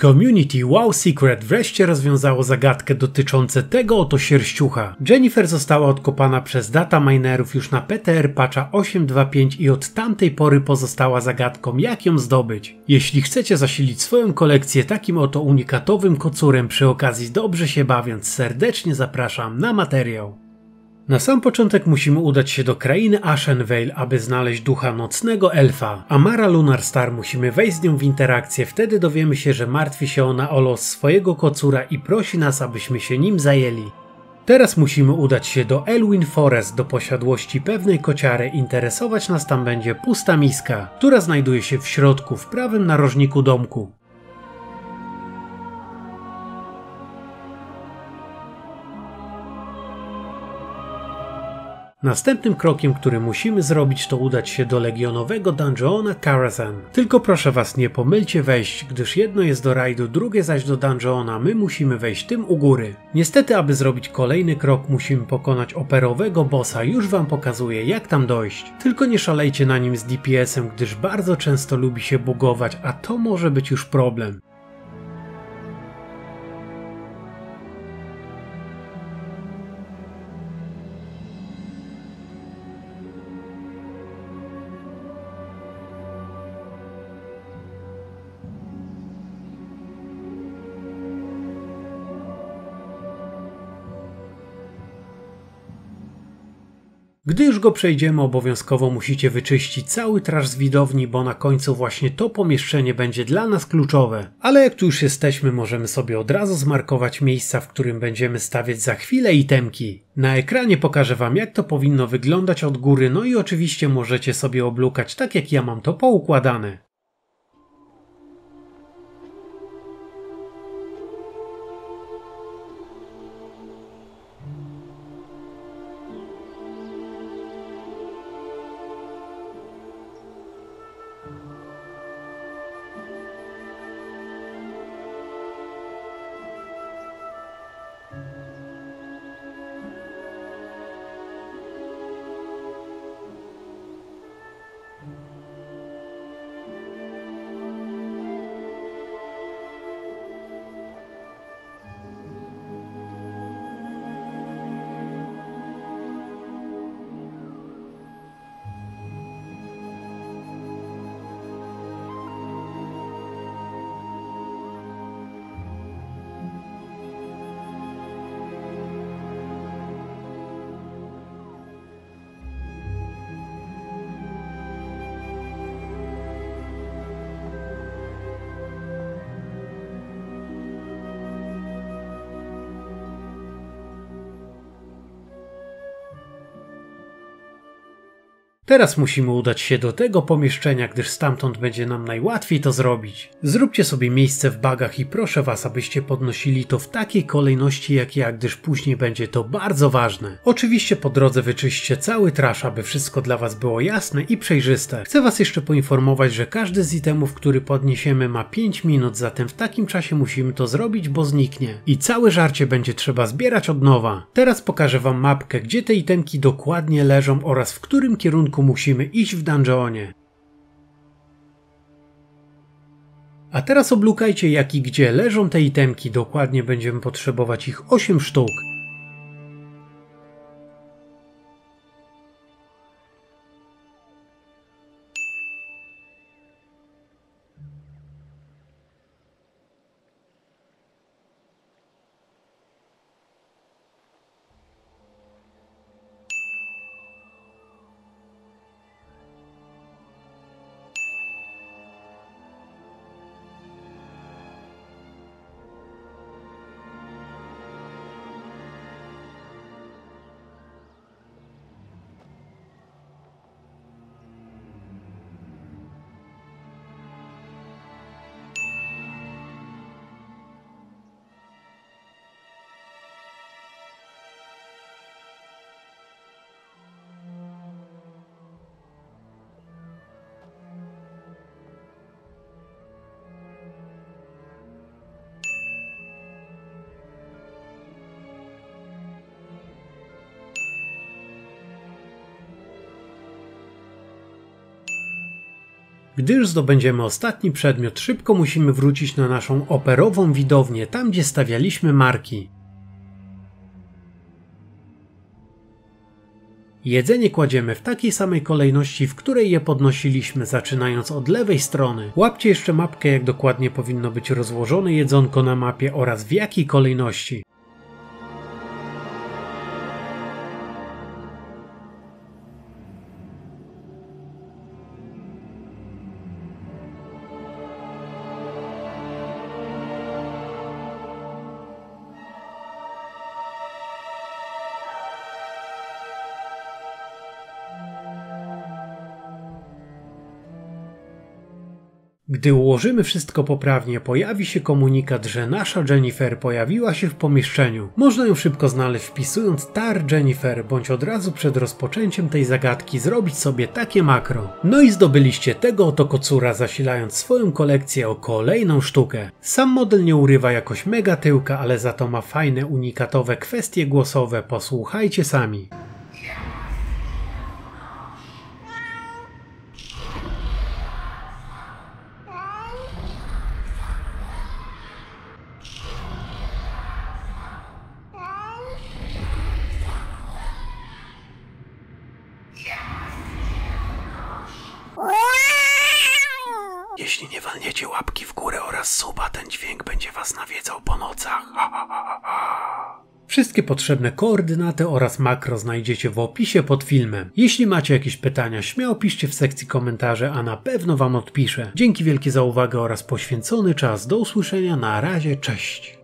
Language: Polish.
Community Wow Secret wreszcie rozwiązało zagadkę dotyczącą tego oto sierściucha. Jennifer została odkopana przez data minerów już na PTR patcha 8.2.5 i od tamtej pory pozostała zagadką jak ją zdobyć. Jeśli chcecie zasilić swoją kolekcję takim oto unikatowym kocurem przy okazji dobrze się bawiąc, serdecznie zapraszam na materiał. Na sam początek musimy udać się do krainy Ashenvale, aby znaleźć ducha nocnego elfa. Amara Lunarstar musimy wejść z nią w interakcję, wtedy dowiemy się, że martwi się ona o los swojego kocura i prosi nas, abyśmy się nim zajęli. Teraz musimy udać się do Elwyn Forest, do posiadłości pewnej kociary. Interesować nas tam będzie pusta miska, która znajduje się w środku, w prawym narożniku domku. Następnym krokiem, który musimy zrobić, to udać się do legionowego dungeona Karazhan. Tylko proszę was, nie pomylcie wejść, gdyż jedno jest do rajdu, drugie zaś do dungeona, my musimy wejść tym u góry. Niestety, aby zrobić kolejny krok, musimy pokonać operowego bossa, już wam pokazuję jak tam dojść. Tylko nie szalejcie na nim z DPS-em, gdyż bardzo często lubi się bugować, a to może być już problem. Gdy już go przejdziemy, obowiązkowo musicie wyczyścić cały trash z widowni, bo na końcu właśnie to pomieszczenie będzie dla nas kluczowe. Ale jak tu już jesteśmy, możemy sobie od razu zmarkować miejsca, w którym będziemy stawiać za chwilę itemki. Na ekranie pokażę wam jak to powinno wyglądać od góry, no i oczywiście możecie sobie oblukać tak jak ja mam to poukładane. Teraz musimy udać się do tego pomieszczenia, gdyż stamtąd będzie nam najłatwiej to zrobić. Zróbcie sobie miejsce w bagach i proszę was, abyście podnosili to w takiej kolejności jak ja, gdyż później będzie to bardzo ważne. Oczywiście po drodze wyczyście cały trash, aby wszystko dla was było jasne i przejrzyste. Chcę was jeszcze poinformować, że każdy z itemów, który podniesiemy ma 5 minut, zatem w takim czasie musimy to zrobić, bo zniknie. I całe żarcie będzie trzeba zbierać od nowa. Teraz pokażę wam mapkę, gdzie te itemki dokładnie leżą oraz w którym kierunku kierunku musimy iść w dungeonie. A teraz oblukajcie jak i gdzie leżą te itemki, dokładnie będziemy potrzebować ich 8 sztuk. Gdy już zdobędziemy ostatni przedmiot, szybko musimy wrócić na naszą operową widownię, tam gdzie stawialiśmy marki. Jedzenie kładziemy w takiej samej kolejności, w której je podnosiliśmy, zaczynając od lewej strony. Łapcie jeszcze mapkę, jak dokładnie powinno być rozłożone jedzonko na mapie oraz w jakiej kolejności. Gdy ułożymy wszystko poprawnie, pojawi się komunikat, że nasza Jennifer pojawiła się w pomieszczeniu. Można ją szybko znaleźć wpisując tar Jennifer, bądź od razu przed rozpoczęciem tej zagadki zrobić sobie takie makro. No i zdobyliście tego oto kocura, zasilając swoją kolekcję o kolejną sztukę. Sam model nie urywa jakoś mega tyłka, ale za to ma fajne, unikatowe kwestie głosowe, posłuchajcie sami. Jeśli nie walniecie łapki w górę oraz suba, ten dźwięk będzie was nawiedzał po nocach. Wszystkie potrzebne koordynaty oraz makro znajdziecie w opisie pod filmem. Jeśli macie jakieś pytania, śmiało piszcie w sekcji komentarzy, a na pewno wam odpiszę. Dzięki wielkie za uwagę oraz poświęcony czas. Do usłyszenia, na razie, cześć.